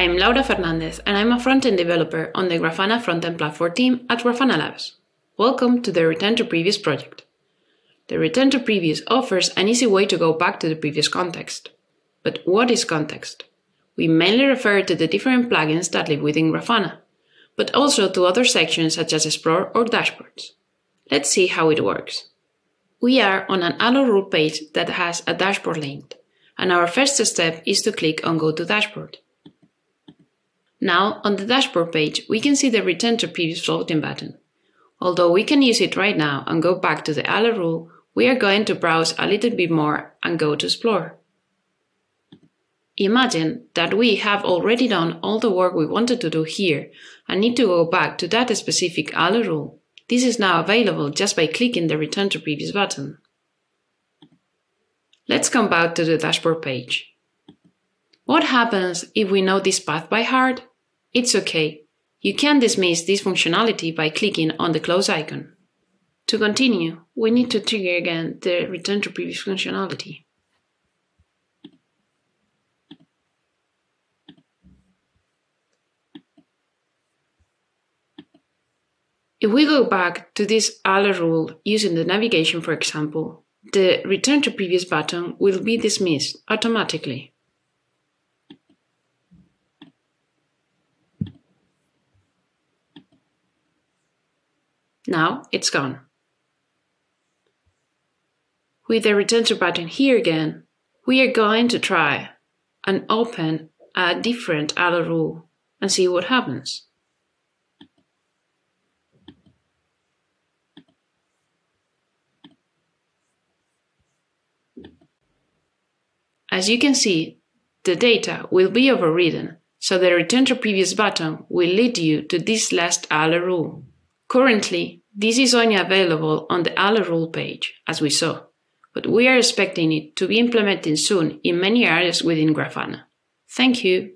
I am Laura Fernandez and I'm a front-end developer on the Grafana front-end platform team at Grafana Labs. Welcome to the Return to Previous project. The Return to Previous offers an easy way to go back to the previous context. But what is context? We mainly refer to the different plugins that live within Grafana, but also to other sections such as Explore or Dashboards. Let's see how it works. We are on an Alert rule page that has a dashboard linked, and our first step is to click on Go to Dashboard. Now, on the dashboard page, we can see the Return to Previous floating button. Although we can use it right now and go back to the Alert rule, we are going to browse a little bit more and go to Explore. Imagine that we have already done all the work we wanted to do here and need to go back to that specific Alert rule. This is now available just by clicking the Return to Previous button. Let's come back to the dashboard page. What happens if we know this path by heart? It's okay. You can dismiss this functionality by clicking on the close icon. To continue, we need to trigger again the return to previous functionality. If we go back to this Alert rule using the navigation, for example, the return to previous button will be dismissed automatically. Now it's gone. With the return to button here again, we are going to try and open a different Alert rule and see what happens. As you can see, the data will be overridden, so the return to previous button will lead you to this last Alert rule. Currently, this is only available on the Alert rule page, as we saw, but we are expecting it to be implemented soon in many areas within Grafana. Thank you.